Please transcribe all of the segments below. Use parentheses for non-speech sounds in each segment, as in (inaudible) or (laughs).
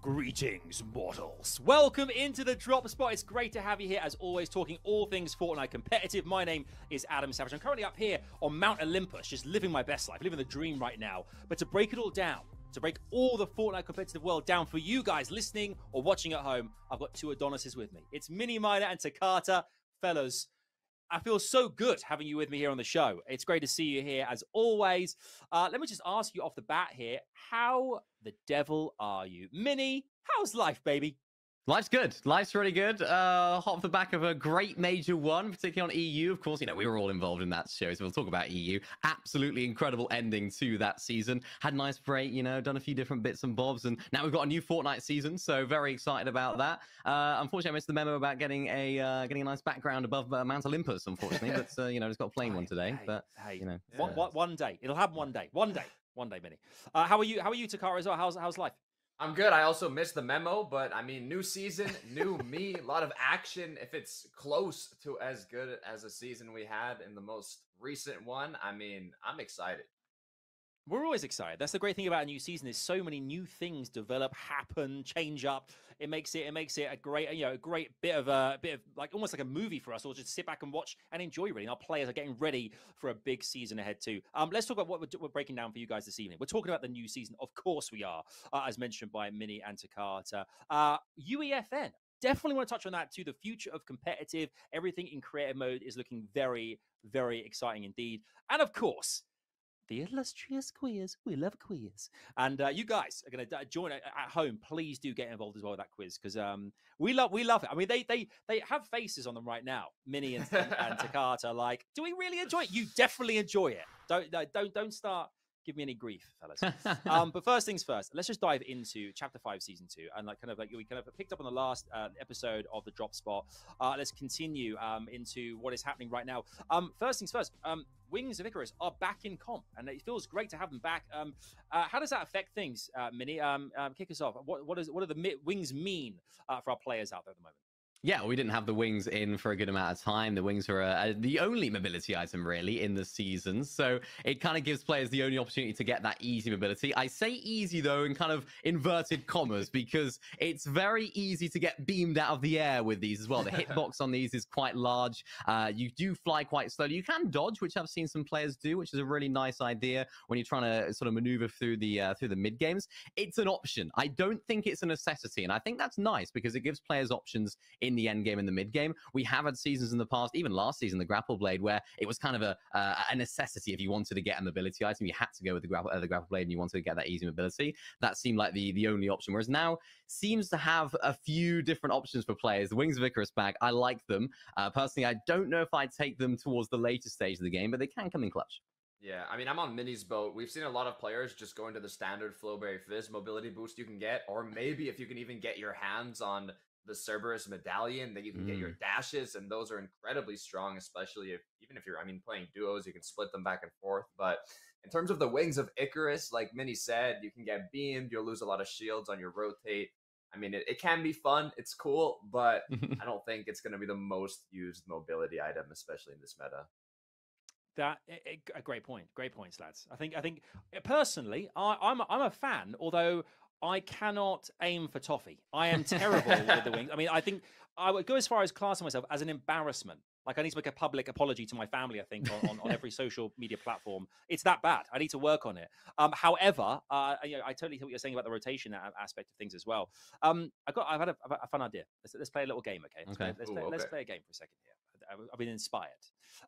Greetings, mortals. Welcome into the drop spot. It's great to have you here, as always, talking all things Fortnite competitive. My name is Adam Savage. I'm currently up here on Mount Olympus, just living my best life, living the dream right now. But to break it all down, to break all the Fortnite competitive world down for you guys listening or watching at home, I've got two Adonises with me. It's Mini Miner and Takata. Fellas, I feel so good having you with me here on the show. It's great to see you here as always. Uh, let me just ask you off the bat here how the devil are you? Mini, how's life, baby? Life's good. Life's really good. Uh, hot off the back of a great major one, particularly on EU. Of course, you know, we were all involved in that show, so we'll talk about EU. Absolutely incredible ending to that season. Had a nice break, you know, done a few different bits and bobs, and now we've got a new Fortnite season, so very excited about that. Uh, unfortunately, I missed the memo about getting a uh, getting a nice background above uh, Mount Olympus, unfortunately, but, uh, you know, just got a plain one today. Hey, but, hey, you know. one, uh, one, one day. It'll happen one day. One day. One day, Mini. Uh, how are you? How are you, Takata, as well? How's, how's life? I'm good. I also missed the memo, but I mean, new season, new (laughs) me, a lot of action. If it's close to as good as a season we had in the most recent one, I mean, I'm excited. We're always excited. That's the great thing about a new season is so many new things develop, happen, change up. It makes it it makes it a great you know a great bit of a bit of like almost like a movie for us, or just sit back and watch and enjoy. Really, and our players are getting ready for a big season ahead too. Um, let's talk about what we're, we're breaking down for you guys this evening. We're talking about the new season, of course we are, uh, as mentioned by Mini and Takata. Uh, UEFN definitely want to touch on that too. The future of competitive, everything in creative mode is looking very, very exciting indeed. And of course, the illustrious quiz. We love quiz. And uh, you guys are going to join at, at home. Please do get involved as well with that quiz because um, we love we love it. I mean, they they they have faces on them right now. Mini and, and, and (laughs) Takata. Like, do we really enjoy it? You definitely enjoy it. Don't don't don't start give me any grief, fellas. (laughs) um, but first things first, let's just dive into chapter five, season two, and like kind of like we kind of picked up on the last uh, episode of the drop spot. Uh, let's continue um, into what is happening right now. Um, first things first, um, Wings of Icarus are back in comp, and it feels great to have them back. Um, uh, how does that affect things, uh, Mini? Um, um, kick us off. What what is what do the mi- wings mean uh, for our players out there at the moment? Yeah, we didn't have the wings in for a good amount of time. The wings were uh, the only mobility item really in the season, so it kind of gives players the only opportunity to get that easy mobility. I say easy though in kind of inverted commas because it's very easy to get beamed out of the air with these as well. The (laughs) hitbox on these is quite large. Uh, you do fly quite slowly. You can dodge, which I've seen some players do, which is a really nice idea when you're trying to sort of maneuver through the uh, through the mid games. It's an option. I don't think it's a necessity, and I think that's nice because it gives players options in the end game and the mid game. We have had seasons in the past, even last season, the grapple blade, where it was kind of a uh, a necessity if you wanted to get a mobility item, you had to go with the grapple uh, the grapple blade, and you wanted to get that easy mobility. That seemed like the the only option. Whereas now seems to have a few different options for players. The Wings of Icarus back, I like them uh, personally. I don't know if I'd take them towards the later stage of the game, but they can come in clutch. Yeah, I mean, I'm on Mini's boat. We've seen a lot of players just going to the standard Flowberry Fizz mobility boost you can get, or maybe if you can even get your hands on the Cerberus medallion, then you can get your mm. dashes, and those are incredibly strong, especially if even if you're, I mean, playing duos, you can split them back and forth. But in terms of the wings of Icarus, like Mini said, you can get beamed, you'll lose a lot of shields on your rotate. I mean, it, it can be fun, it's cool, but I (laughs) don't think it's going to be the most used mobility item, especially in this meta. That eh, eh, a, a great point. Great points, lads. I think. I think eh, personally, I, I'm I'm a fan. Although I cannot aim for toffee. I am terrible with the wings. I mean, I think I would go as far as classing myself as an embarrassment. Like I need to make a public apology to my family. I think on, on, on every social media platform. It's that bad. I need to work on it. Um, however, uh, you know, I totally hear what you're saying about the rotation aspect of things as well. Um, I got. I've had a, a fun idea. Let's, let's play a little game. Okay. Let's, Okay. Play, let's, Ooh, play, let's play a game for a second here. I've been inspired.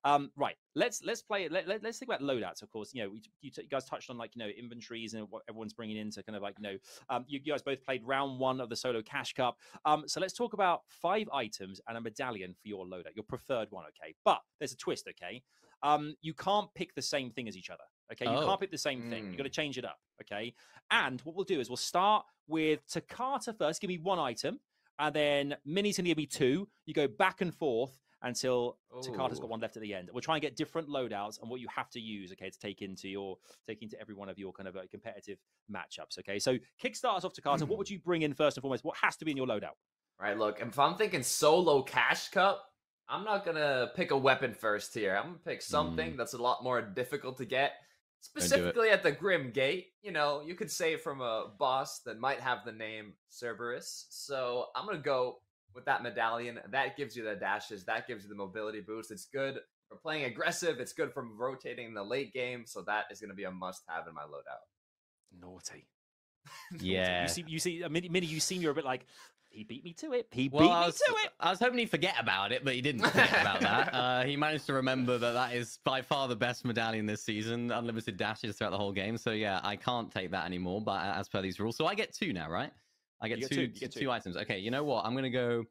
Um, right, let's let's play. Let, let, us think about loadouts. Of course, you know, we, you, you guys touched on like you know inventories and what everyone's bringing in to kind of like you know, um, you, you guys both played round one of the solo cash cup. Um, so let's talk about five items and a medallion for your loadout, your preferred one. Okay, but there's a twist. Okay, um, you can't pick the same thing as each other. Okay, you Oh. can't pick the same thing. You got to Mm. change it up. Okay, and what we'll do is we'll start with Takata first. Give me one item, and then Mini's gonna give me two. You go back and forth until Takata's got one left at the end. We'll try and get different loadouts and what you have to use, okay, to take into your take into every one of your kind of uh, competitive matchups. Okay, so kickstart us off, Takata. what would (clears throat) you bring in first and foremost? What has to be in your loadout? Right, look, if I'm thinking solo cash cup, I'm not gonna pick a weapon first here. I'm gonna pick something that's a lot more difficult to get. specifically at the Grim Gate. You know, you could say from a boss that might have the name Cerberus. So I'm gonna go with that medallion. That gives you the dashes. That gives you the mobility boost. It's good for playing aggressive. It's good for rotating in the late game. So that is gonna be a must-have in my loadout. Naughty. (laughs) Yeah. You see, you see, Mini, Mini, you seem you're a bit like he beat me to it. He Well, beat I me to it. I was hoping he'd forget about it, but he didn't forget about that. (laughs) Uh, he managed to remember that that is by far the best medallion this season. Unlimited dashes throughout the whole game. So yeah, I can't take that anymore. But as per these rules, so I get two now, right? I get get two, two, get two two. items. Okay, you know what? I'm gonna go.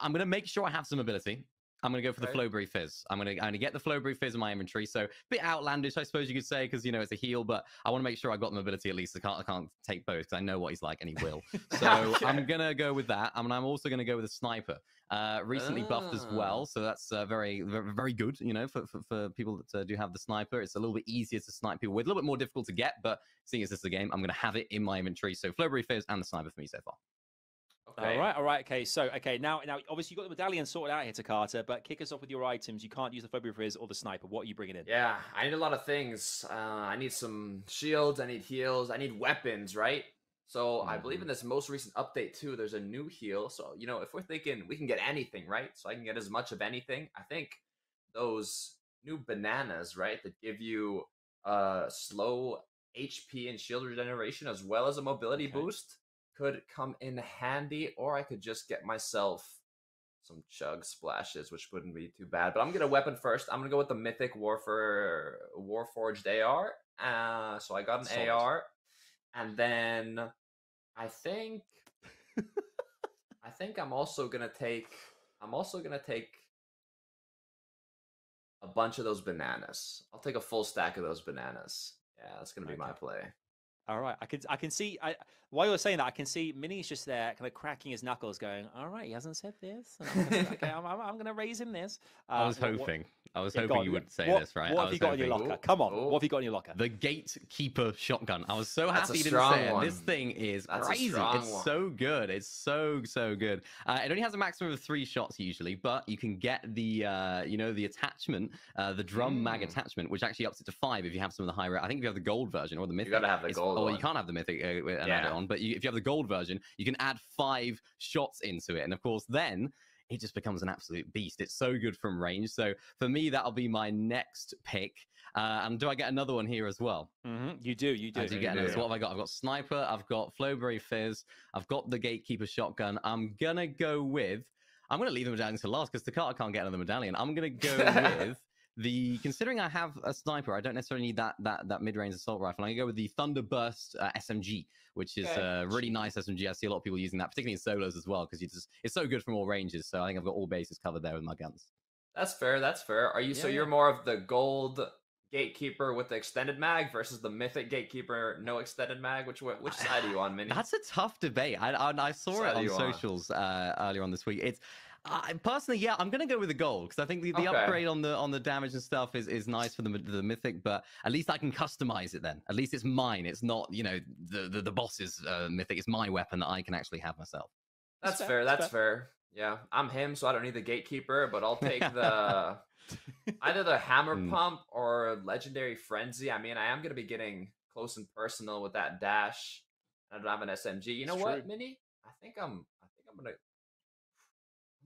I'm gonna make sure I have some ability. I'm gonna go for the Okay. Flowberry Fizz. I'm gonna, I'm gonna get the flow Flowberry Fizz in my inventory. So a bit outlandish, I suppose you could say, because you know it's a heal. But I want to make sure I got the mobility at least. I can't, I can't take both because I know what he's like and he will. (laughs) So Okay. I'm gonna go with that. I mean, I'm also gonna go with a sniper. Uh, recently buffed as Ah. well, so that's uh, very, very, very good. You know, for, for, for people that uh, do have the sniper, it's a little bit easier to snipe people with, a little bit more difficult to get. But seeing as this is a game, I'm gonna have it in my inventory. So Flowberry Fizz and the sniper for me so far. Okay. All right, all right, okay. So, okay, now, now, obviously you got the medallion sorted out here, Takata, but kick us off with your items. You can't use the Flowberry Fizz or the sniper. What are you bringing in? Yeah, I need a lot of things. Uh, I need some shields. I need heals. I need weapons, right? So I believe in this most recent update too. There's a new heal. So you know, if we're thinking we can get anything, right? So I can get as much of anything. I think those new bananas, right, that give you uh slow HP and shield regeneration as well as a mobility Okay. boost could come in handy. Or I could just get myself some chug splashes, which wouldn't be too bad. But I'm gonna weapon first. I'm gonna go with the Mythic Warfare Warforged AR. Uh, so I got an Solid. AR, and then I think I think I'm also gonna take. I'm also gonna take a bunch of those bananas. I'll take a full stack of those bananas. Yeah, that's gonna be my play. All right, I can, I can see. I while you're saying that, I can see Mini's just there, kind of cracking his knuckles, going, "All right, he hasn't said this. and I'm gonna, okay, I'm, I'm, I'm going to raise him this." I Uh, was what- what- hoping. I was hoping you yeah. would say what, this, right? What I have you was got in your locker? Ooh, Come on, ooh. what have you got in your locker? The Gatekeeper shotgun. I was so That's happy a you didn't say strong it. This thing is That's crazy. It's one. so good. It's so so good. Uh, it only has a maximum of three shots usually, but you can get the uh, you know the attachment, uh, the drum mag Mm. attachment, which actually ups it to five if you have some of the high rate. I think if you have the gold version or the mythic, You gotta have the gold Or you can't have the mythic uh, and add it Yeah. On, but you, if you have the gold version, you can add five shots into it, and of course then it just becomes an absolute beast. It's so good from range. So for me, that'll be my next pick. Uh, and do I get another one here as well? hmm You do, you do. I do get another. So what have I got? I've got sniper. I've got flowberry fizz. I've got the gatekeeper shotgun. I'm gonna go with. I'm gonna leave the medallion to last because Takata can't get another medallion. I'm gonna go (laughs) with the. Considering I have a sniper, I don't necessarily need that that that mid range assault rifle. I'm gonna go with the Thunderburst uh, SMG, which is Okay. a really nice SMG. I see a lot of people using that, particularly in solos as well, because you just it's so good from all ranges. So I think I've got all bases covered there with my guns. That's fair. That's fair. Are you so Yeah, you're yeah. more of the gold gatekeeper with the extended mag versus the mythic gatekeeper no extended mag? Which which side are you on, Mini? That's a tough debate. I I, I saw it on? socials uh, earlier on this week. It's I personally, yeah, I'm gonna go with the gold because I think the, the Okay. upgrade on the on the damage and stuff is, is nice for the the mythic, but at least I can customize it. Then at least it's mine. It's not you know the the, the boss's uh, mythic. It's my weapon that I can actually have myself. That's fair, fair. that's That's fair. Yeah, I'm him, so I don't need the gatekeeper, but I'll (laughs) take the either the hammer Mm. pump or legendary frenzy. I mean, I am gonna be getting close and personal with that dash. I don't have an SMG. You know It's what, true. Mini? I think I'm. I think I'm gonna.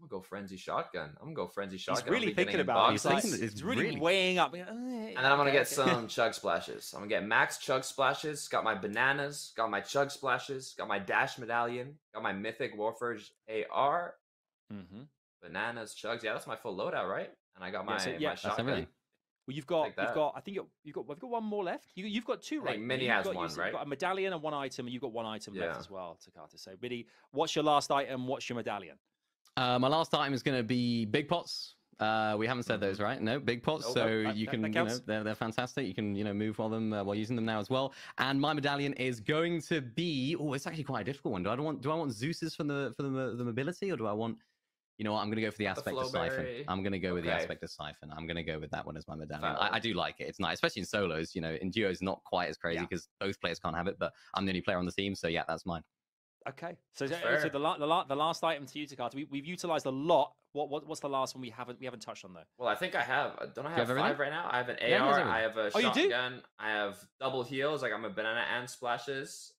I'm gonna go frenzy shotgun. I'm gonna go frenzy shotgun. He's really thinking about it. He's He's, like, thinking- it's he's really, really- weighing up. And And then I'm gonna get some chug splashes. I'm gonna get max chug splashes. Got my bananas. Got my chug splashes. Got my dash medallion. Got my mythic warforged AR. Mm-hmm. Bananas, chugs. Yeah, that's my full loadout, right? And I got my Yeah, so- yeah, my shotgun. everything. Well, you've got, you've got. I think you've, you've got, we've got one more left. You, you've got two, right? think has got, one, you've right? got a medallion and one item, and you've got one item Yeah. left as well, Takata. So, Mini, what's your last item? What's your medallion? Uh, my last item is going to be big pots. Uh, we haven't said those, right? No, big pots. So that- you can, you know, they're, they're fantastic. You can, you know, move while them uh, while using them now as well. And my medallion is going to be. Oh, it's actually quite a difficult one. Do I want? Do I want Zeus's for the for the, the mobility, or do I want? You know what? I'm going to go for the Want the aspect of Siphon. I'm going to go with the aspect of Siphon. I'm going to go with that one as my medallion. I, I do like it. It's nice, especially in solos. You know, in duos, not quite as crazy Yeah. because both players can't have it. But I'm the only player on the team, so yeah, that's mine. Okay, so, so Fair. the, la- the, la- the last item to use, Carter, we, we've utilized a lot. What, what what's the last one we haven't we haven't touched on though? Well, I think I have. uh, Don't I you have, have everything? five right now? I have an Yeah, he AR. I have a Oh, you do? shotgun. I have double heals. Like I'm a banana and splashes.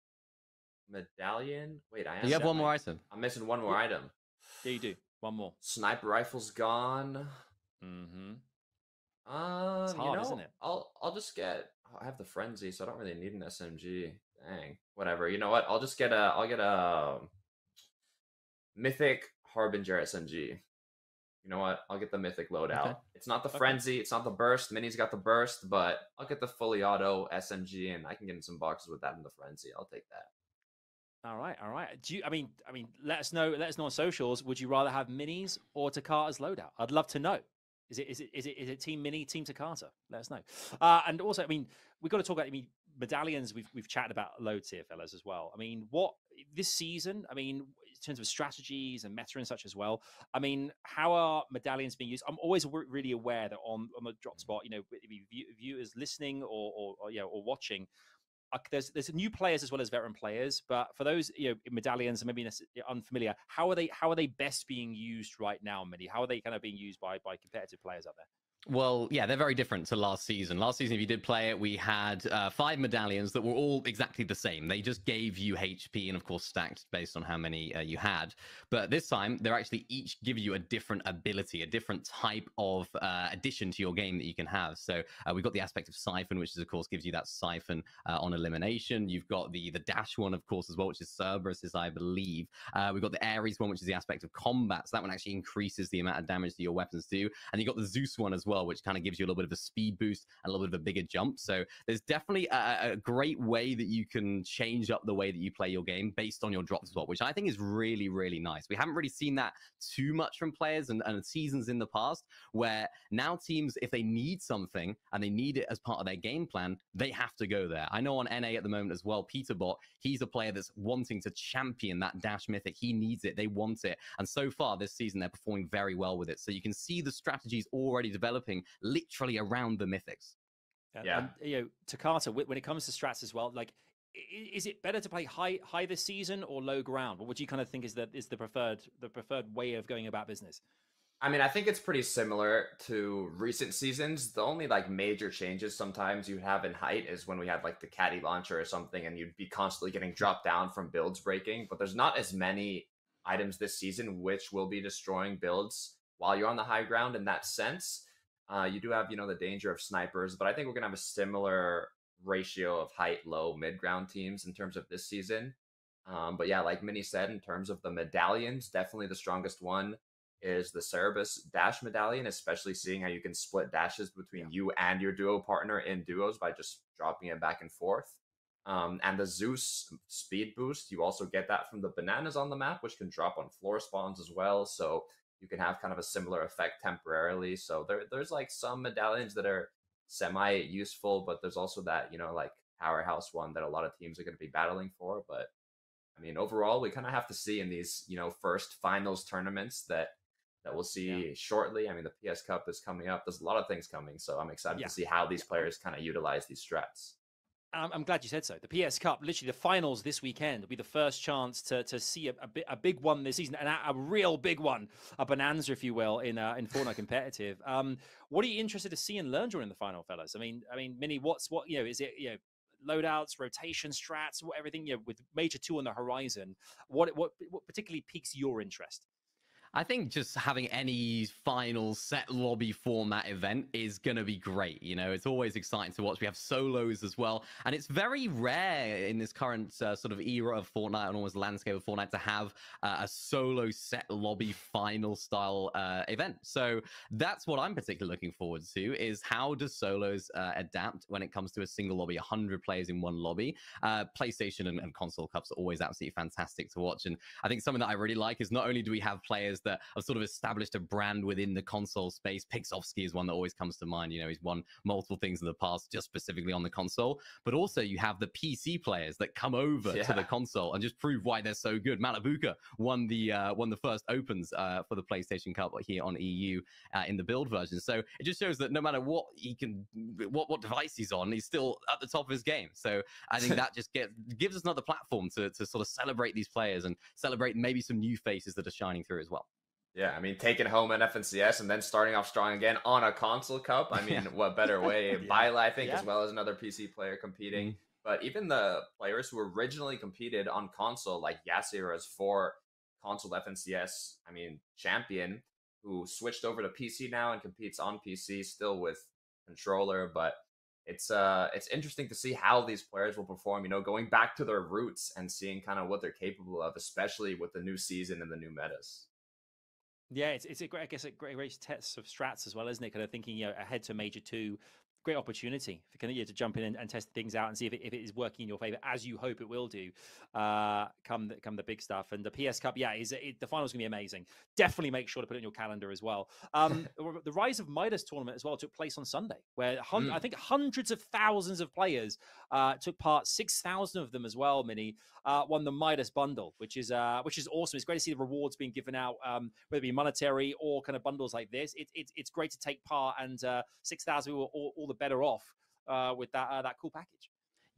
Medallion. Wait, I You have one more item. I'm missing one more item. Yeah, you do. One more. Sniper rifle's gone. Mm-hmm. Um, It's you hard, know, isn't it? I'll I'll just get. I have the frenzy, so I don't really need an SMG. Dang, whatever. You know what? I'll just get a. I'll get a mythic harbinger SMG. You know what? I'll get the mythic loadout. Okay. It's not the Okay. frenzy. It's not the burst. Mini's got the burst, but I'll get the fully auto SMG, and I can get in some boxes with that in the frenzy. I'll take that. All right, all right. Do you? I mean, I mean, let us know. Let us know on socials. Would you rather have minis or Takata's loadout? I'd love to know. Is it is it is it is it Team Mini, Team Takata? Let us know. Uh, and also, I mean, we've got to talk about. I mean, medallions. We've we've chatted about loads here, fellas, as well. I mean, what this season? I mean, in terms of strategies and meta and such as well. I mean, how are medallions being used? I'm always really aware that on on the drop spot, you know, if viewers listening or or, or you know or watching, uh, there's there's new players as well as veteran players. But for those you know medallions, maybe unfamiliar, how are they how are they best being used right now, Mini? How are they kind of being used by by competitive players out there? Well, yeah, they're very different to last season. Last season, if you did play it, we had uh, five medallions that were all exactly the same. They just gave you HP and, of course, stacked based on how many uh, you had. But this time, they're actually each give you a different ability, a different type of uh, addition to your game that you can have. So uh, we've got the aspect of Siphon, which is, of course, gives you that Siphon uh, on elimination. You've got the the Dash one, of course, as well, which is Cerberus, I believe. Uh, we've got the Ares one, which is the aspect of combat. So that one actually increases the amount of damage that your weapons do. And you've got the Zeus one as well, which kind of gives you a little bit of a speed boost and a little bit of a bigger jump. So there's definitely a, a great way that you can change up the way that you play your game based on your drop spot, which I think is really, really nice. We haven't really seen that too much from players and, and seasons in the past, where now teams, if they need something and they need it as part of their game plan, they have to go there. I know on NA at the moment as well, Peterbot, he's a player that's wanting to champion that Dash Mythic. He needs it. They want it. And so far this season, they're performing very well with it. So you can see the strategies already developing literally around the Mythics. And, Yeah. and, you know, Takata, when it comes to strats as well, like, i- i- is it better to play high high this season or low ground? What would you kind of think is the is the preferred the preferred way of going about business? I mean, I think it's pretty similar to recent seasons. The only like major changes sometimes you have in height is when we had like the caddy launcher or something, and you'd be constantly getting dropped down from builds breaking. But there's not as many items this season which will be destroying builds while you're on the high ground in that sense. Uh, you do have, you know, the danger of snipers, but I think we're gonna have a similar ratio of height, low, mid ground teams in terms of this season. Um, but yeah, like Mini said, in terms of the medallions, definitely the strongest one is the Cerberus Dash Medallion, especially seeing how you can split dashes between you and your duo partner in duos by just dropping it back and forth. Um, and the Zeus speed boost, you also get that from the bananas on the map, which can drop on floor spawns as well. So you can have kind of a similar effect temporarily. So there, there's like some medallions that are semi useful, but there's also that, you know, like powerhouse one that a lot of teams are going to be battling for. But I mean, overall, we kind of have to see in these, you know, first finals tournaments that that we'll see shortly. I mean, the PS Cup is coming up. There's a lot of things coming, so I'm excited Yeah. to see how these players kind of utilize these strats. I'm, glad you said so. The PS Cup, literally the finals this weekend, will be the first chance to to see a, a, a big one this season, and a, a real big one, a bonanza, if you will, in uh, in Fortnite (laughs) competitive. Um, what are you interested to see and learn during the final, fellas? I mean, I mean, Mini, what's what you know? Is it you know? loadouts rotation strats everything you know, with major 2 on the horizon what what what particularly piques your interest I think just having any final set lobby format event is going to be great. You know, it's always exciting to watch. We have solos as well. And it's very rare in this current uh, sort of era of Fortnite and almost landscape of Fortnite to have uh, a solo set lobby final style uh, event. So that's what I'm particularly looking forward to is how does solos uh, adapt when it comes to a single lobby, 100 players in one lobby? Uh, PlayStation and, and console cups are always absolutely fantastic to watch. And I think something that I really like is not only do we have players players that have sort of established a brand within the console space. Pixofsky is one that always comes to mind. You know, he's won multiple things in the past, just specifically on the console. But also, you have the PC players that come over yeah. to the console and just prove why they're so good. Malibuca won the uh, won the first opens uh, for the PlayStation Cup here on EU uh, in the build version. So it just shows that no matter what he can, what what device he's on, he's still at the top of his game. So I think (laughs) that just get, gives us another platform to to sort of celebrate these players and celebrate maybe some new faces that are shining through as well. Yeah, I mean, taking home an FNCS and then starting off strong again on a console cup. I mean, (laughs) what better way? (laughs) yeah. Bile, I think, yeah. as well as another PC player competing. Mm-hmm. But even the players who originally competed on console, like Yasir as for console FNCS, I mean, champion, who switched over to PC now and competes on PC still with controller. But it's uh it's interesting to see how these players will perform, you know, going back to their roots and seeing kind of what they're capable of, especially with the new season and the new metas. Yeah, it's it's a great, I guess, a great race test of strats as well, isn't it? Kind of thinking, you know, ahead to Major Two, great opportunity for kind of, to jump in and, and, test things out and see if it, if it is working in your favor as you hope it will do. Uh, come the, come the big stuff and the PS Cup, yeah, is it, the final's gonna be amazing. Definitely make sure to put it in your calendar as well. Um, (laughs) the Rise of Midas tournament as well took place on Sunday, where hun- mm. I think hundreds of thousands of players uh, took part. Six thousand of them as well. Mini uh, won the Midas bundle, which is uh, which is awesome. It's great to see the rewards being given out, um, whether it be monetary or kind of bundles like this. It, it it's great to take part, and uh, six thousand all, all, the better off uh, with that uh, that cool package.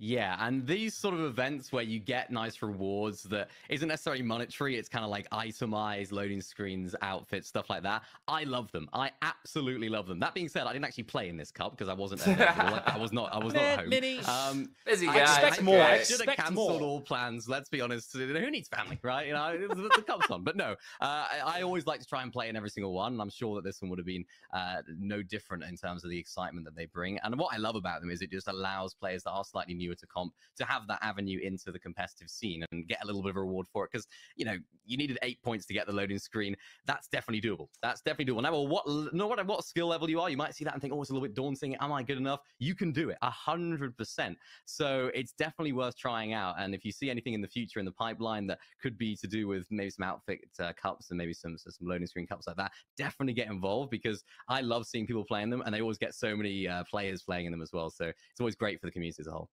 Yeah, and these sort of events where you get nice rewards that isn't necessarily monetary, it's kind of like itemized loading screens, outfits, stuff like that. I love them. I absolutely love them. That being said, I didn't actually play in this cup because I wasn't. I was not. I was not (laughs) home. Mini. Um, Busy guy. I expect more. I should have cancelled all plans. Let's be honest. Who needs family, right? You know, the, the cup's on. But no, uh, I, I, always like to try and play in every single one. And I'm sure that this one would have been uh, no different in terms of the excitement that they bring. And what I love about them is it just allows players that are slightly newer to comp to have that avenue into the competitive scene and get a little bit of a reward for it. Because, you know, you needed eight points to get the loading screen. That's definitely doable. That's definitely doable. Now, well, what, no matter what skill level you are, you might see that and think, oh, it's a little bit daunting. Am I good enough? You can do it a hundred percent. So it's definitely worth trying out. And if you see anything in the future in the pipeline that could be to do with maybe some outfit uh, cups and maybe some, some loading screen cups like that, definitely get involved because I love seeing people playing them and they always get so many uh, players playing in them as well. So it's always great for the community as a whole.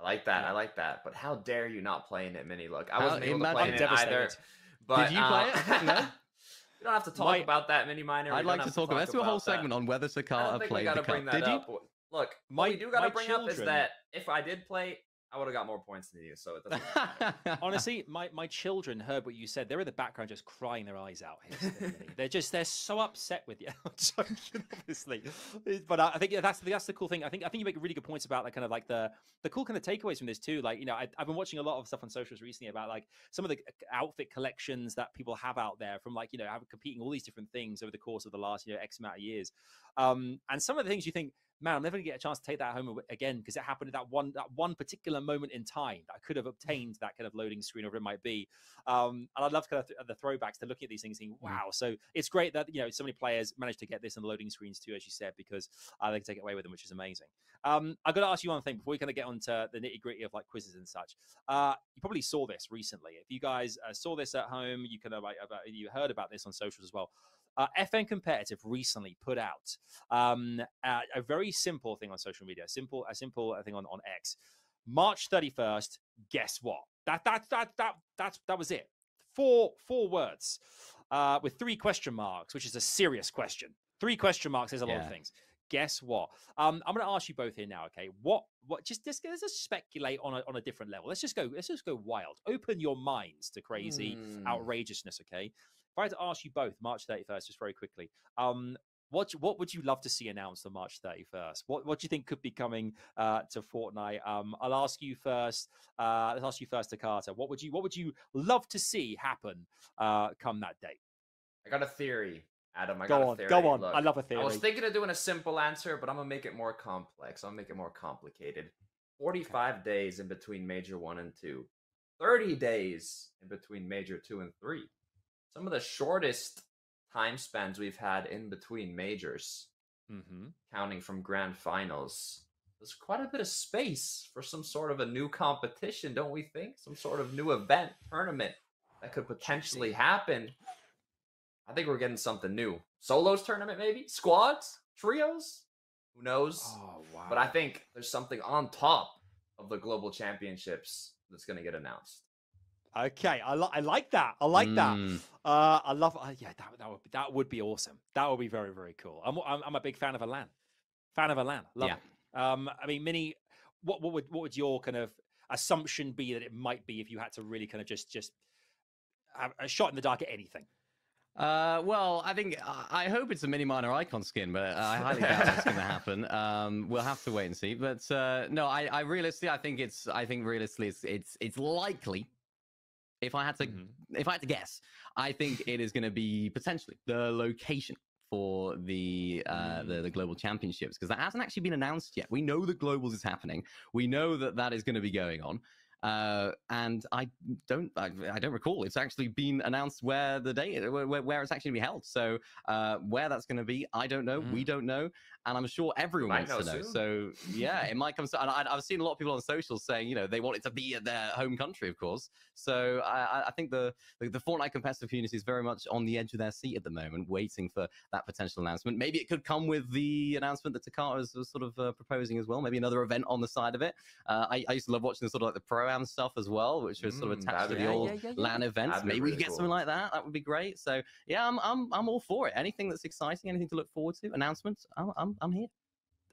I like that. I like that. But how dare you not playing it, Mini? Look, I wasn't able to play it either. But did you play uh, it? No. (laughs) We don't have to talk my, about that mini miner. I'd like to talk, about. Let's do a whole segment on whether Takata played the cup. Did you? Look, my, what we do got to bring children... up is that if I did play, I would have got more points than you, so it doesn't. (laughs) Honestly, (laughs) my, my children heard what you said. They're in the background just crying their eyes out. they're just they're so upset with you. (laughs) obviously, but I think that's that's the cool thing. I think I think you make really good points about like kind of like the the cool kind of takeaways from this too. Like you know, I, have been watching a lot of stuff on socials recently about like some of the outfit collections that people have out there from like you know competing all these different things over the course of the last you know X amount of years, um, and some of the things you think man, I'm never gonna get a chance to take that home again because it happened at that one that one particular moment in time that I could have obtained that kind of loading screen, or it might be. Um, and I love kind of th- the throwbacks to looking at these things, thinking, mm. wow. So it's great that you know so many players managed to get this in the loading screens too, as you said, because uh, they can take it away with them, which is amazing. Um, I've got to ask you one thing before we kind of get onto the nitty gritty of like quizzes and such. Uh, you probably saw this recently. If you guys uh, saw this at home, you can about, you heard about this on socials as well. Uh, FN Competitive recently put out um, a, a, very simple thing on social media, simple, a simple thing on, on X. March 31st, guess what? That that that that that that was it. Four four words uh, with three question marks, which is a serious question. Three question marks is a yeah. lot of things. Guess what? Um, I'm going to ask you both here now. Okay, what what? Just just let's just speculate on a on a different level. Let's just go. Let's just go wild. Open your minds to crazy mm. outrageousness. Okay, I had to ask you both, March 31st, just very quickly, um, what what would you love to see announced on March 31st? What what do you think could be coming uh, to Fortnite? Um, I'll ask you first. Uh, let's ask you first, Takata. What would you what would you love to see happen uh, come that date? I got a theory, Adam. I go got on, a theory. Go on. Look, I love a theory. I was thinking of doing a simple answer, but I'm gonna make it more complex. I'll make it more complicated. 45 okay. days in between Major One and Two. 30 days in between Major Two and Three some of the shortest time spans we've had in between majors, mm-hmm. counting from grand finals. There's quite a bit of space for some sort of a new competition, don't we think? Some sort of new event, tournament that could potentially happen. I think we're getting something new. Solos tournament, maybe squads, trios. Who knows? Oh wow! But I think there's something on top of the global championships that's going to get announced. Okay, I, li- I like that. I like that. Mm. Uh, I love. Uh, yeah, that that would be, that would be awesome. That would be very very cool. I'm I'm, I'm a big fan of a LAN. Fan of a LAN. Love Yeah. it. Um, I mean, mini. What what would what would your kind of assumption be that it might be if you had to really kind of just just have a shot in the dark at anything? Uh, well, I think I I hope it's a Mini Miner icon skin, but I highly doubt that's going (laughs) to happen. Um, we'll have to wait and see. But uh, no, I, I realistically, I think it's, I think realistically, it's, it's, it's likely. If I had to, Mhm. if I had to guess, I think it is going to be potentially the location for the uh, the, the global championships because that hasn't actually been announced yet. We know that globals is happening. We know that that is going to be going on. Uh, and I don't, I, I don't recall. It's actually been announced where the date, where, where- where it's actually going to be held. So uh, where that's going to be, I don't know. We don't know, and I'm sure everyone might wants to know know. soon. So yeah, it might come. So, and I, I've seen a lot of people on socials saying, you know, they want it to be at their home country, of course. So I, I- think the, the the Fortnite competitive community is very much on the edge of their seat at the moment, waiting for that potential announcement. Maybe it could come with the announcement that Takata is was sort of uh, proposing as well. Maybe another event on the side of it. Uh, I, I used to love watching the sort of like the pro am stuff as well, which was sort of Mm, attached to the be- old Yeah, yeah, yeah, LAN events. That'd Maybe we really could get something like that. That would be great. So yeah, I'm I'm I'm all for it. Anything that's exciting, anything to look forward to, announcements. I'm I'm, I'm here.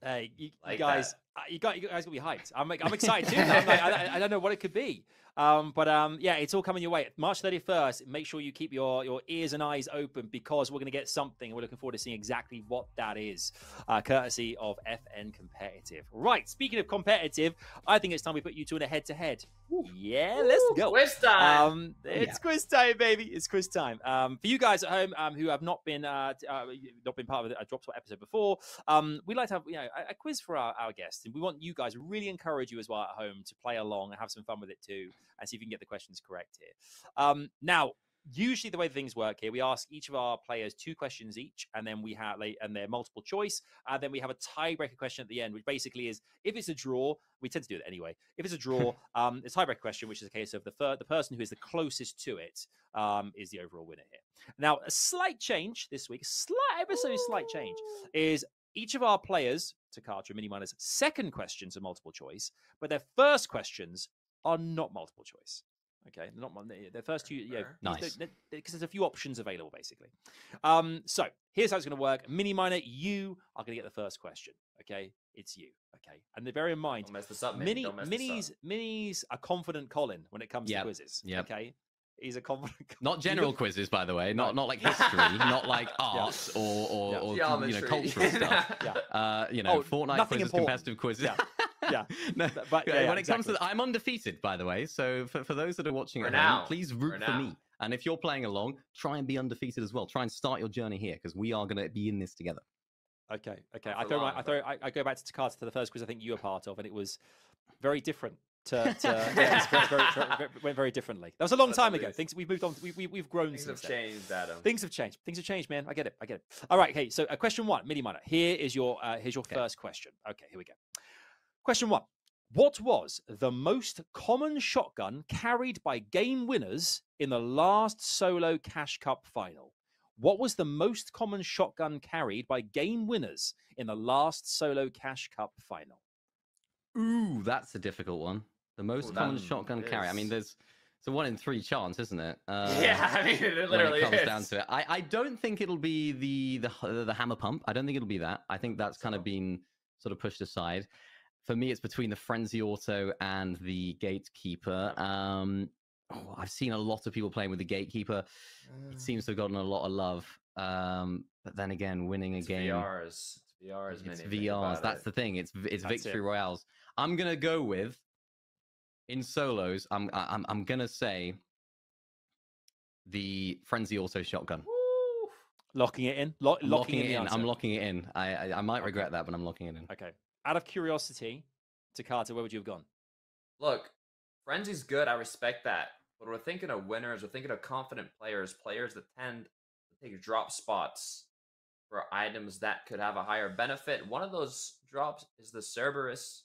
Hey, you, you guys, uh, you got you guys got to be hyped. I'm I'm excited too. (laughs) I'm like, I, I- I don't know what it could be, um, but um, yeah, it's all coming your way. March 31st. Make sure you keep your your ears and eyes open because we're going to get something. We're looking forward to seeing exactly what that is, uh, courtesy of FN Competitive. Right. Speaking of competitive, I think it's time we put you two in a head to head. Yeah, let's go. Quiz time. Um, it's quiz time, baby. It's quiz time. Um, for you guys at home um, who have not been uh, uh, not been part of a drop spot episode before, um, we like to have you know a, a quiz for our, our guests, and we want you guys to really encourage you as well at home to play along and have some fun with it too, and see if you can get the questions correct here. Um, now. Usually, the way things work here, we ask each of our players two questions each, and then we have and they're multiple choice, and then we have a tiebreaker question at the end, which basically is if it's a draw, we tend to do it anyway. If it's a draw, (laughs) um, it's a tiebreaker question, which is a case of the fir- the person who is the closest to it um, is the overall winner here. Now, a slight change this week, slight ever so slight change, is each of our players, Takata and Mini Miners, second questions are multiple choice, but their first questions are not multiple choice. Okay, they're not mul- they- their first two, yeah, Nice. because there's a few options available basically. Um, so here's how it's going to work. Mini Miner, you are going to get the first question. Okay, it's you. Okay, and bear in mind, Don't mess this up, Minnie. Mini, Don't mess this minis, up. minis a confident Colin when it comes Yep, to quizzes. yep. Okay, he's a confident. (laughs) Not general got- quizzes, by the way. Not not like (laughs) history, not like art or or, Yeah. or you know Geometry. cultural (laughs) stuff. Yeah. Uh, you know, Oh, Fortnite quizzes, important. competitive quizzes. Yeah. (laughs) Yeah. no, But- but- yeah, yeah, yeah, when it comes exactly. to, I'm undefeated, by the way. So for, for those that are watching For at now. home, please root For for, me. And if you're playing along, try and be undefeated as well. Try and start your journey here because we are going to be in this together. Okay, okay. I throw my, I throw, I, I go back to Takata to the first quiz I think you were part of, and it was very different. To, (laughs) to yeah, it's very, very, very, very- went very differently. That was a long That's time ago. Things we've moved on. We, we, we've grown Things since have then. changed, Adam. Things have changed. Things have changed, man. I get it. I get it. All right. Okay. So, uh, question one, mini miner. Here is your uh, here's your Okay. first question. Okay. Here we go. Question one: What was the most common shotgun carried by game winners in the last solo Cash Cup final? What was the most common shotgun carried by game winners in the last solo Cash Cup final? Ooh, that's a difficult one. The most Ooh, common that shotgun carry. I mean, there's it's a one in three chance, isn't it? Uh, (laughs) yeah, I mean, it literally when it comes is. down to it. I, I don't think it'll be the, the the hammer pump. I don't think it'll be that. I think that's kind of been sort of pushed aside. For me, it's between the frenzy auto and the gatekeeper. Um, oh, I've seen a lot of people playing with the gatekeeper. Mm. It seems to have gotten a lot of love. Um, but then again, winning a It's game, VRs. It's VRs. it's Mini, VRs. That's it. the thing. It's it's That's it. victory royales. I'm gonna go with in solos. I'm I- I'm I'm gonna say the frenzy auto shotgun. Woo. Locking it in. Lo- I'm locking, locking it the in. I'm locking it in. I I, I might Okay. regret that, but I'm locking it in. Okay. Out of curiosity, Takata, where would you have gone? Look, Frenzy's good. I respect that. But we're thinking of winners. We're thinking of confident players, players that tend to take drop spots for items that could have a higher benefit. One of those drops is the Cerberus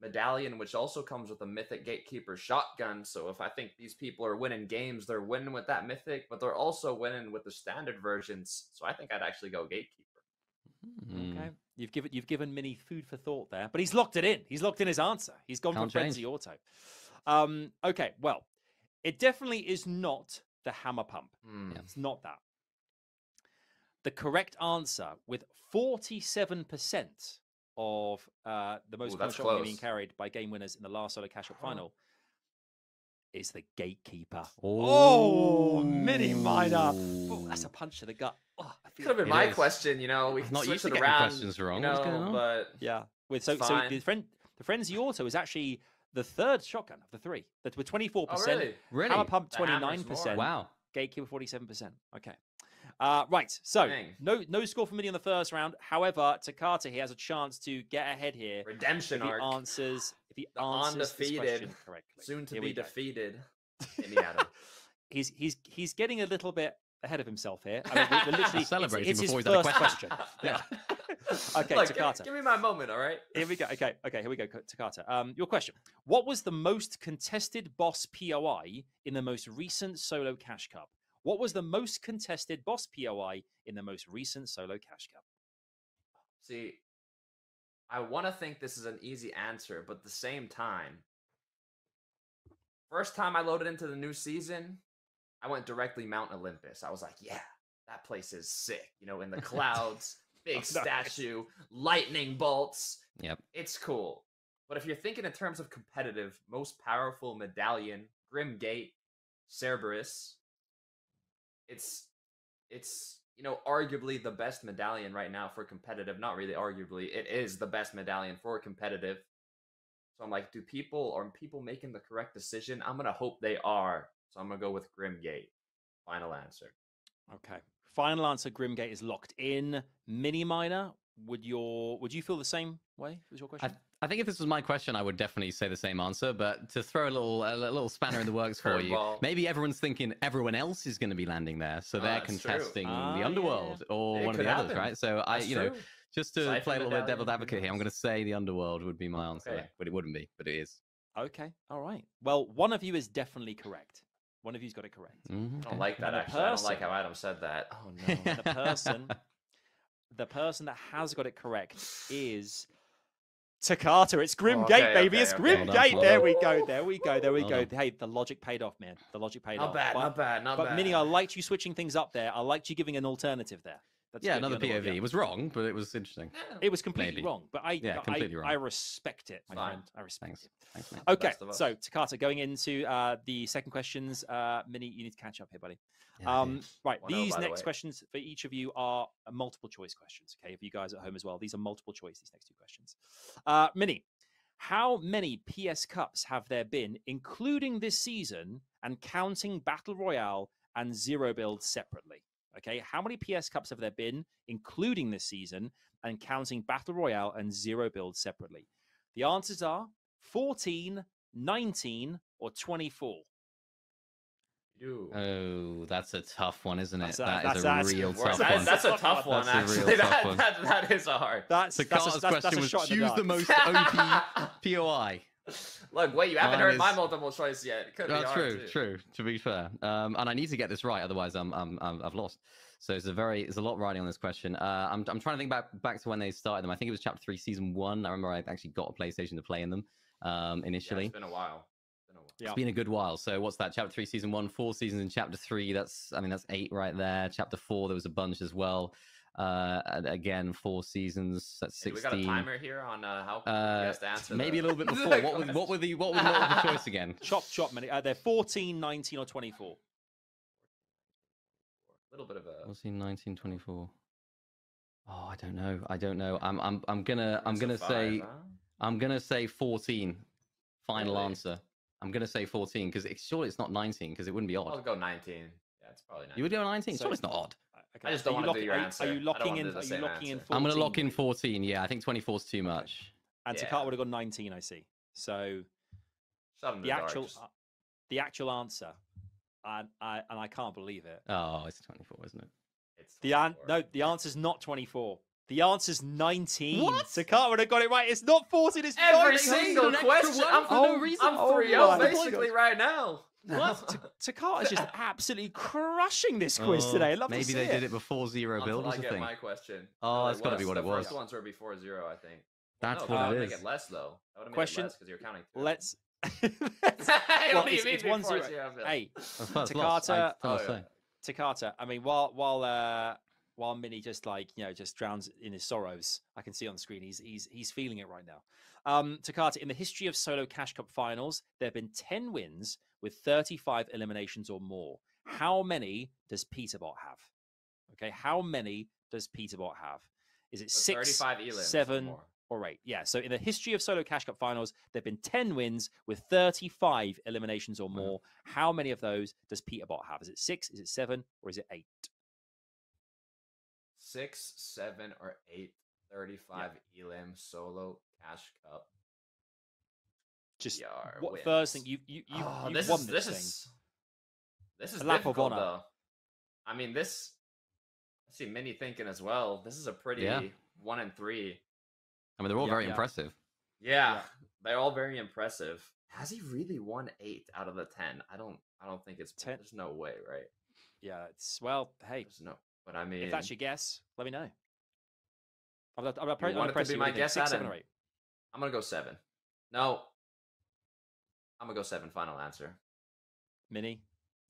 medallion, which also comes with a mythic gatekeeper shotgun. So if I think these people are winning games, they're winning with that mythic, but they're also winning with the standard versions. So I think I'd actually go gatekeeper. Hmm. Okay, you've given you've given Mini food for thought there, but he's locked it in. He's locked in his answer. He's gone Can't for Frenzy. Auto. Um, okay, well, it definitely is not the hammer pump. Yeah. It's not that. The correct answer with forty-seven percent of uh, the most Ooh, common shot being carried by game winners in the last solo cash out Huh. final is the gatekeeper. Oh, mini miner. Oh, that's a punch to the gut. Oh, Could have been It my is. question, you know. We I'm can not switch used to it getting around, questions wrong. You What's going know, on? but Yeah. With so It's so the friend the frenzy auto is actually the third shotgun of the three. That were twenty four percent. really? Really? Hammer pump The hammer's twenty more. nine percent. Wow. Gatekeeper forty seven percent. Okay. Uh, right. So Dang. no no score for Mini on the first round. However, Takata he has a chance to get ahead here Redemption if he arc. answers if he The answers this undefeated, question correctly. Soon to Here be defeated. Hit me at. He's he's he's getting a little bit ahead of himself here. I mean, we're, we're literally (laughs) Celebrating it's, his before he's had a first question. question. (laughs) Yeah. (laughs) Okay, Look, give, Takata. give me my moment, all right? Here we go. Okay, okay, here we go, Takata. Um, your question: What was the most contested boss POI in the most recent Solo Cash Cup? What was the most contested boss POI in the most recent Solo Cash Cup? See, I want to think this is an easy answer, but at the same time, first time I loaded into the new season, I went directly Mount Olympus. I was like, yeah, that place is sick. You know, in the (laughs) clouds, big oh, nice. statue, lightning bolts. Yep. It's cool. But if you're thinking in terms of competitive, most powerful medallion, Grim Gate, Cerberus, it's it's you know arguably the best medallion right now for competitive. Not really arguably, it is the best medallion for competitive. So I'm like, do people are people making the correct decision? I'm gonna hope they are. So I'm gonna go with Grimgate. Final answer. Okay. Final answer: Grimgate is locked in. Mini Miner, would your would you feel the same way? Was your I, question? I think if this was my question, I would definitely say the same answer. But to throw a little a little spanner in the works for you, Curveball. maybe everyone's thinking everyone else is going to be landing there, so Oh, they're contesting Ah, the yeah, underworld or It one of the others, right? So I, That's you know, just to Siphon play a little bit of devil's advocate here, I'm going to say the underworld would be my answer, Okay. but it wouldn't be, but it is. Okay. All right. Well, one of you is definitely correct. One of you's got it correct. Mhm, I don't like that And the actually. I don't like how Adam said that. Oh (laughs) no. The person, (laughs) the person that has got it correct is Takata. It's Grim Okay, Gate, baby. okay, it's okay. Grim Well done, Gate. well there we go. There we go. There we Well go. done. Hey, the logic paid off, man. The logic paid off. Not off. bad, but, not bad, not bad. but bad. Mini, I liked you switching things up there. I liked you giving an alternative there. That's yeah, another POV. It was wrong, but it was interesting. Yeah. It was completely Maybe. wrong, but I, Yeah, I- completely wrong. I, respect it, my Fine. friend. I respect Thanks. it. Thanks, mate. Okay, best of us. so Takata, going into uh, the second questions, uh, Mini, you need to catch up here, buddy. Yeah, Um, right, 1-0, these by the next way. questions for each of you are multiple choice questions. Okay, for you guys at home as well, these are multiple choice. These next two questions. Uh, Mini, how many PS Cups have there been, including this season and counting Battle Royale and Zero Build separately? Okay, how many PS Cups have there been, including this season and counting Battle Royale and Zero Build separately? The answers are 14, 19, or 24. You. Oh, that's a tough one, isn't it? That's a- That that's- is that's- real (laughs) tough That is- one. that's a tough tough one, one. That's actually. real That, that, that is a hard. That's, So that's, a, Carter's that's, that's question a was shot choose the, the most (laughs) OP POI. Look, wait, you haven't Mine heard my multiple choice yet. It could be That's hard true, too. true. To be fair, um, and I need to get this right, otherwise I'm, I'm, I'm I've lost. So it's a very, it's a lot riding on this question. Uh, I'm, I'm trying to think back back to when they started them. I think it was Chapter Three, Season One. I remember I actually got a PlayStation to play in them um, Yeah, initially. it's been a while. Been a while. Yeah. It's been a good while. So what's that? Chapter three, season one, four seasons in chapter three. That's I mean that's eight right there. Chapter four, there was a bunch as well. Uh, again, four seasons. That's Hey, we sixteen. got a timer here on uh, how Uh, you to answer. maybe a little bit (laughs) before. What was, what were the what were the choice again? (laughs) Chop, chop, Mini. Uh, they're 14, 19, or 24. A little bit of a. 14, 19, 24. Oh, I don't know. I don't know. I'm I'm I'm gonna I'm gonna five, say huh? I'm gonna say 14. Final Really? answer. I'm gonna say 14 because it's surely it's not 19 because it wouldn't be odd. I'll go 19. Yeah, it's probably 19. You would go 19. So- Surely it's not odd. Okay. I just are don't you wanna do locking- your are answer. Are I you don't locking wanna in? do the Are you same locking in? 14? I'm gonna lock in 14. Yeah, I think 24 is too much. And Yeah. Takata would have gone 19, I see. So Shot the the, actual, uh, the actual answer, and I and I can't believe it. Oh, it's 24, isn't it? it's The an- 24. no, the answer's not 24. The answer's 19. What? Takata would have got it right. It's not 14, it's Every 19. single question. I'm, for no I'm- reason. I'm Oh 3 my basically right now. What? (laughs) Ta- Takata's just absolutely crushing this quiz Oh, today. I'd love maybe to see they it. did it before zero Until build I was a get thing. my question. Oh, No, that's gotta be what the it was. first ones were before zero, I think. That's no, what that it would make it less though. That would have Question, made because you're counting. two. Let's. (laughs) (laughs) What well, it's, mean it's one before zero. zero build? Hey, That's first loss, I Takata- Oh, say. Takata. I mean, while while uh while Mini just like you know just drowns in his sorrows, I can see on the screen he's he's he's feeling it right now. Um, Takata, in the history of solo Cash Cup finals, there have been ten wins with thirty-five eliminations or more. How many does Peterbot have? Okay, how many does Peterbot have? Is it So six, 35 elims or seven, or eight? Yeah. So in the history of solo Cash Cup finals, there have been ten wins with thirty-five eliminations or Wow. more. How many of those does Peterbot have? Is it six? Is it seven? Or is it eight? Six, seven, or eight 35 elim solo cash cup. Just PR what first thing you you you Oh, you've this won is, this, this thing. is this is A lap of honor. though. I mean, this. I see Mini thinking as well. This is a pretty Yeah. one and three. I mean, they're all Yeah, very yeah. impressive. Yeah, they're all very impressive. Has he really won eight out of the ten? I don't. I don't think it's. Ten- There's no way, right? Yeah, it's well, hey, There's no. But I mean, if that's your guess, let me know. I'm, I'm, I'm, want I'm it to impressed be my What do guess, Six, seven, Adam? or eight. I'm gonna go seven. No. I'm gonna go seven. Final answer. Mini.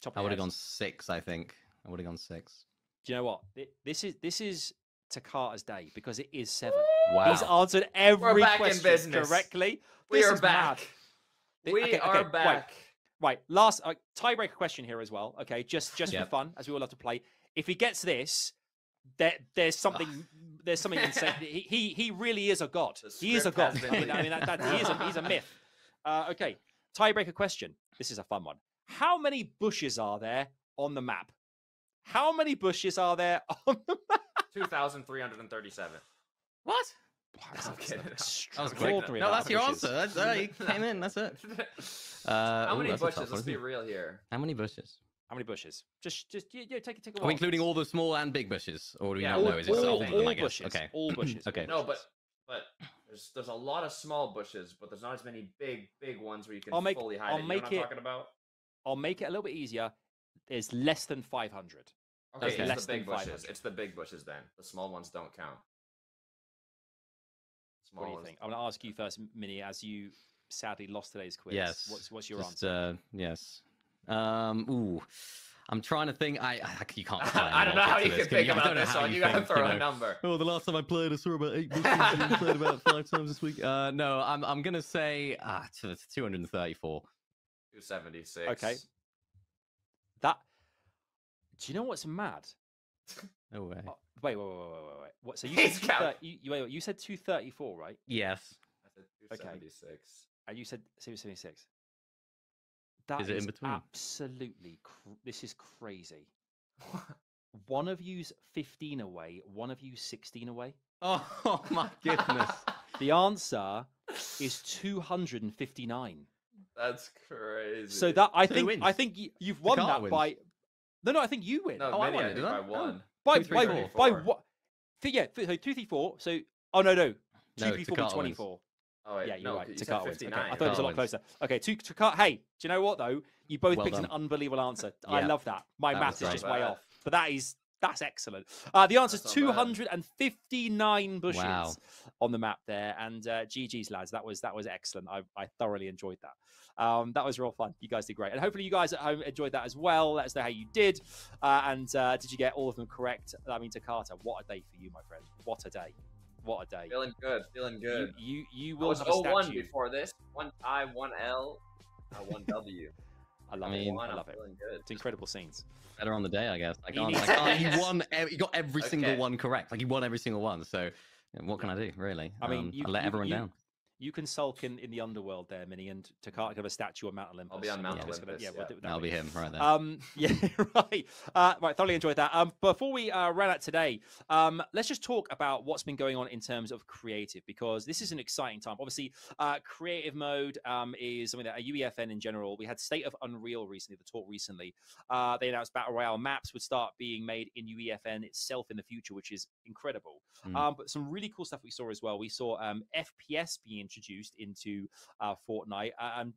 Top I would have gone six, I think. I would have gone six. Do you know what? This is this is Takata's day because it is seven. Wow. He's answered every question business. correctly. We This are is mad. back. We okay, are okay, wait. back. Right, last uh, tiebreaker question here as well. Okay, just just Yep. for fun, as we all love to play. If he gets this, there there's something there's something insane. (laughs) He, he he really is a god. The He is a god. I mean, I mean that, that, he is a, he's a myth. Uh, okay, tiebreaker question. This is a fun one. How many bushes are there on the map? How many bushes are there (laughs) on the map? Two thousand three hundred and thirty-seven. What? Wow, I'm that's- that's kidding. That was quick. No, that's your bushes. answer. That's, uh, you (laughs) came in. That's it. Uh, How ooh, many that's tough bushes? Let's be real here. How many bushes? How many bushes? Just just yeah, yeah take take a Are we including all the small and big bushes, or do we Yeah, not all- know? Is it all- all of them? all I bushes. Okay. All (clears throat) bushes. Okay. No, but but there's there's a lot of small bushes, but there's not as many big big ones where you can I'll make- fully hide I'll it. You make know what I'm it- talking about? I'll make it a little bit easier. There's less than 500. Okay, Okay. it's Less the big bushes. It's the big bushes then. The small ones don't count. Small What do you ones think? I'm going to ask you first, Mini, as you sadly lost today's quiz. Yes. What's what's your Just, answer? Uh, yes. Um. Ooh. I'm trying to think. I, I you can't. (laughs) assign I don't know how you this, can can think about don't this one. You gotta think, throw you a number. Oh, the last time I played, I saw about eight bushes. and I played about five times this week. Uh, no, I'm I'm gonna say ah, t- it's 234. 276. Okay. That. Do you know what's mad? No way. Oh, wait, wait, wait, wait, wait, wait. What? So you He's said, count- you, you, wait, wait, you said 234, right? Yes. I said Okay. 276. And you said 276. That Is it in between? Absolutely. Cr- this is crazy. One of you's 15 away, one of you 16 away. (laughs) Oh, my goodness. (laughs) The answer is 259. That's crazy. So that I So who think I think you, you've won that wins. by No, no, I think you win. no, Oh, I Mini, won I it, did by I? Oh. one. by two, three, by, four. by Four. what? Yeah, so 234. So oh no, no. No, 234 Takata wins. 24. Oh wait, yeah, you're no, right. you Takata wins. Okay, I thought it was a lot wins. closer. Okay, two Takata. Hey, do you know what though? You both Well picked an unbelievable answer. (laughs) I love that. My that maths was is just way off, but that is that's excellent. Uh, the answer is That's not bad. 259 bushes Wow. on the map there, and uh, GG's lads. That was that was excellent. I, I thoroughly enjoyed that. Um, that was real fun. You guys did great, and hopefully you guys at home enjoyed that as well. Let us know how you did, uh, and uh, did you get all of them correct? I mean, Takata, what a day for you, my friend. What a day. What a day. Feeling good, feeling good. you you I will was have a 0-1 before this. One I, one L, one (laughs) W. I love I it. mean, one, I I'm love it. feeling good. It's incredible scenes. Better on the day, I guess. I He can't. needs- I can't Yes. you (laughs) won. ev- You got every single one correct. Like you won every single one. So what can I do, really? I mean, Um, you- I let you- everyone you- down. You can sulk in, in the underworld there, Mini, and Takata have a statue on Mount Olympus. I'll be on Mount Yeah, just Olympus. yeah, yeah. we'll do- That'll be him right there. Um, (laughs) yeah, right. Uh, right, thoroughly enjoyed that. Um, before we uh, run out today, um, let's just talk about what's been going on in terms of creative because this is an exciting time. Obviously, uh, creative mode um, is something that a UEFN in general. We had State of Unreal recently, the talk recently. Uh, they announced battle royale maps would start being made in UEFN itself in the future, which is incredible. Mm. Um, but some really cool stuff we saw as well. We saw um, FPS being introduced into uh, Fortnite, and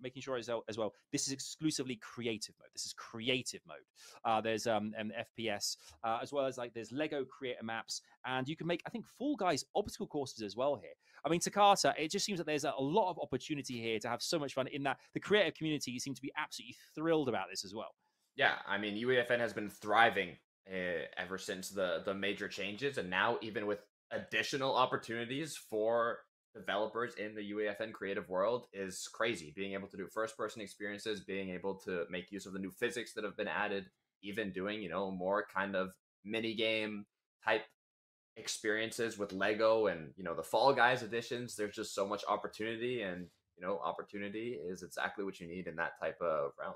making sure as well, as well, this is exclusively creative mode. This is creative mode. Uh, there's um, an FPS uh, as well as like there's Lego creator maps, and you can make I think Fall Guys obstacle courses as well here. I mean, Takata, it just seems that there's a, lot of opportunity here to have so much fun in that the creative community seem to be absolutely thrilled about this as well. Yeah, I mean UEFN has been thriving uh, ever since the the major changes, and now even with additional opportunities for developers in the UEFN creative world is crazy. Being able to do first person experiences, being able to make use of the new physics that have been added, even doing you know more kind of mini game type experiences with Lego and you know the Fall Guys editions. There's just so much opportunity, and you know opportunity is exactly what you need in that type of realm.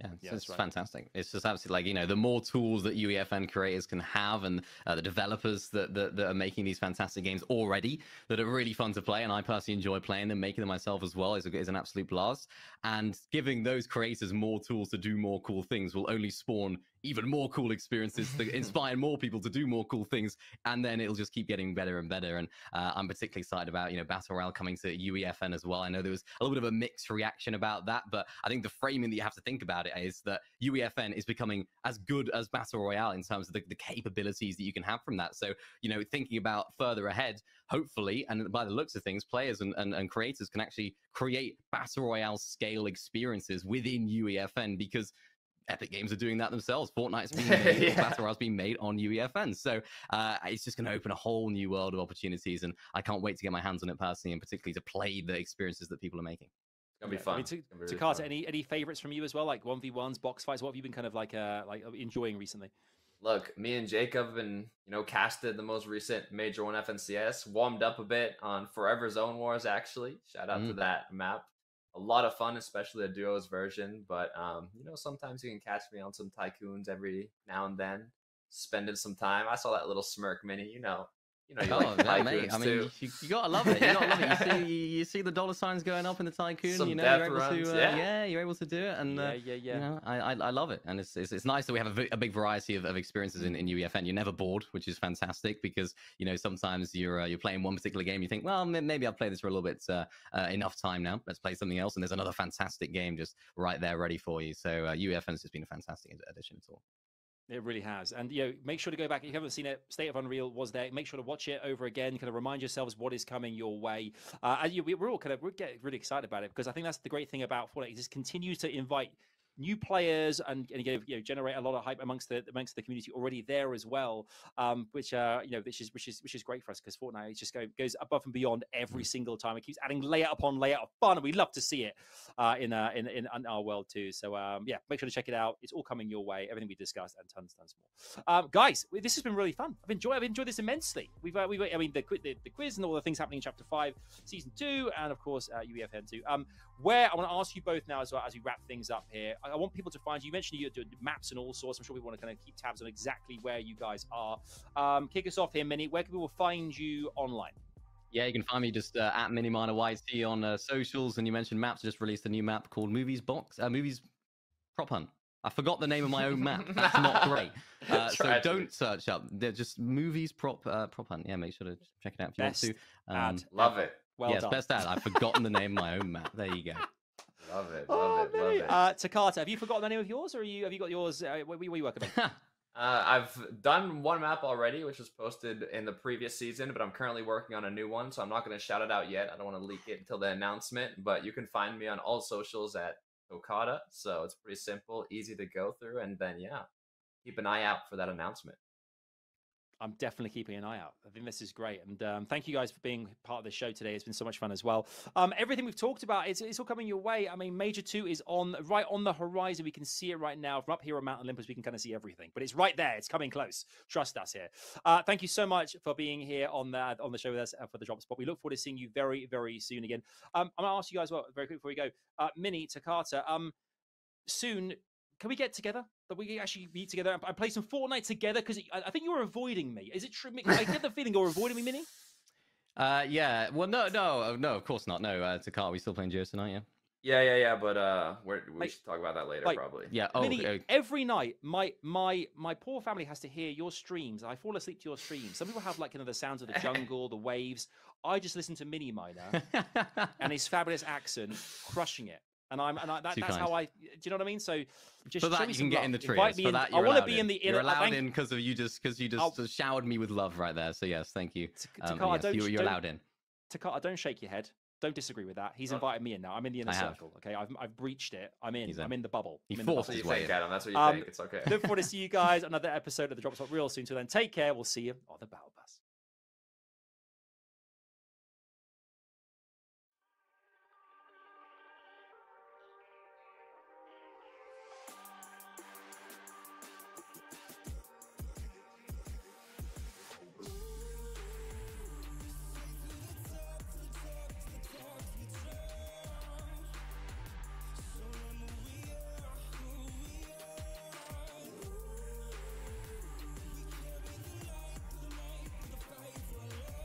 Yeah, it's, Yeah, it's right. fantastic. It's just absolutely like you know the more tools that UEFN creators can have, and uh, the developers that, that that are making these fantastic games already that are really fun to play, and I personally enjoy playing them, making them myself as well is, a, is an absolute blast. And giving those creators more tools to do more cool things will only spawn even more cool experiences to (laughs) inspire more people to do more cool things, and then it'll just keep getting better and better. And uh, I'm particularly excited about you know Battle Royale coming to UEFN as well. I know there was a little bit of a mixed reaction about that, but I think the framing that you have to think about it is that UEFN is becoming as good as Battle Royale in terms of the, the capabilities that you can have from that. So you know, thinking about further ahead, hopefully, and by the looks of things, players and, and, and creators can actually create Battle Royale scale experiences within UEFN because Epic Games are doing that themselves. Fortnite's (laughs) being made, Yeah. Battle Royale's being made on UEFN. So uh, it's just going to open a whole new world of opportunities, and I can't wait to get my hands on it personally, and particularly to play the experiences that people are making. It's gonna be Yeah, fun. I mean, to, gonna be really Takata, fun. any any favorites from you as well, like one v ones, box fights? What have you been kind of like uh like enjoying recently? Look, me and Jacob have been, you know, casted the most recent Major 1 FNCS, warmed up a bit on Forever Zone Wars, actually. Shout out to Mm. that map. A lot of fun, especially the duos version. But, um, you know, sometimes you can catch me on some tycoons every now and then, spending some time. I saw that little smirk mini, you know. You know, you Oh, like yeah, mate. I mean, you, you gotta love it. You gotta love it. You see, you, you see the dollar signs going up in the tycoon. Some you know, you're able runs, to, uh, yeah. yeah, you're able to do it, and yeah, uh, yeah, yeah. You know, I, I I love it, and it's it's, it's nice that we have a, a big variety of, of experiences in, in UEFN. You're never bored, which is fantastic because you know sometimes you're uh, you're playing one particular game, you think, well, maybe I'll play this for a little bit uh, uh, enough time now. Let's play something else, and there's another fantastic game just right there ready for you. So uh, UEFN's just been a fantastic addition at all. It really has. And you know, make sure to go back if you haven't seen it. State of Unreal was there. Make sure to watch it over again. Kind of remind yourselves what is coming your way. Uh, and you, we- we're all kind of we're getting really excited about it because I think that's the great thing about Fortnite. It just continues to invite new players and, and you know, generate a lot of hype amongst the amongst the community already there as well. Um, which uh, you know, which is which is which is great for us because Fortnite just go, goes above and beyond every single time. It keeps adding layer upon layer of fun, and we love to see it uh, in, uh, in in in our world too. So um, yeah, make sure to check it out. It's all coming your way. Everything we discussed and tons, tons more. Um, guys, this has been really fun. I've enjoyed. I've enjoyed this immensely. We've, uh, we've, I mean, the, the the quiz and all the things happening in chapter five, season two, and of course uh, UEFN two. Um, where I want to ask you both now as well as we wrap things up here. I, I want people to find you. You mentioned you do maps and all sorts. I'm sure people want to kind of keep tabs on exactly where you guys are. Um, kick us off here, Mini. Where can people find you online? Yeah, you can find me just uh, at MiniMinerYT on uh, socials. And you mentioned maps. I Just released a new map called Movies Box. Uh, Movies Prop Hunt. I forgot the name of my own map. That's not (laughs) great. Uh, so don't search up. They're just Movies Prop uh, Prop Hunt. Yeah, make sure to check it out if you Best want to. Um, ad Love it. Well yes, done. best ad. I've forgotten the name of my own map. There you go. (laughs) Love it. Oh, Love it. Love it. Uh, Takata, have you forgotten any of yours, or are you have you got yours? Uh, what, what are you working on? (laughs) Uh, I've done one map already, which was posted in the previous season, but I'm currently working on a new one, so I'm not going to shout it out yet. I don't want to leak it until the announcement, but you can find me on all socials at Takata, so it's pretty simple, easy to go through, and then yeah, keep an eye out for that announcement. I'm definitely keeping an eye out. I think this is great, and um, thank you guys for being part of the show today. It's been so much fun as well. Um, everything we've talked about, it's, it's all coming your way. I mean, Major Two is on right on the horizon. We can see it right now from up here on Mount Olympus. We can kind of see everything, but it's right there. It's coming close. Trust us here. Uh, thank you so much for being here on the on the show with us uh, for the drop spot. We look forward to seeing you very very soon again. Um, I'm gonna ask you guys well very quick before we go. Uh, Mini Takata, um, soon can we get together? That we actually be together and play some Fortnite together? Because I, I think you were avoiding me. Is it true? I get the (laughs) feeling you're avoiding me, Mini. Uh, yeah. Well, no, no, no. Of course not. No. Uh, Takata, we still playing Geos tonight? Yeah. Yeah, yeah, yeah. But uh, we're, we Like- should talk about that later, like- probably. Yeah. Oh, Mini, uh, every night, my my my poor family has to hear your streams. I fall asleep to your streams. Some people have like you know the sounds of the jungle, the waves. I just listen to Mini Miner (laughs) and his fabulous accent, crushing it. And I'm and I, that, that's kind. how I. Do you know what I mean? So just For that, you can get love. in the tree. Invite me in. that, I want to be in the. Inner. You're allowed thank- in because of you just because you just just showered me with love right there. So yes, thank you. Um, Takata, yes, don't you, sh- you're don't- allowed in. Takata, don't shake your head. Don't disagree with that. He's Uh, invited me in now. I'm in the inner circle. Okay, I've I've breached it. I'm in. He's I'm in. in the bubble. He I'm forced That's what his you way think, in. Adam. That's what you Um, think. It's okay. Look forward to see you guys (laughs) another episode of the Drop Spot real soon. Till then, take care. We'll see you on the Battle Bus.